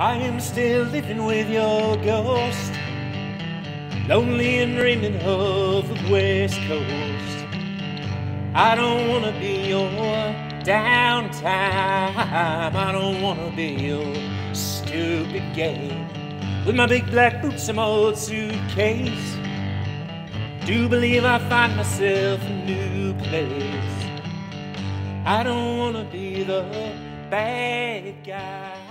I am still living with your ghost, lonely and dreaming of the West Coast. I don't wanna be your downtime. I don't wanna be your stupid game. With my big black boots and my old suitcase, do believe I find myself a new place. I don't wanna be the bad guy.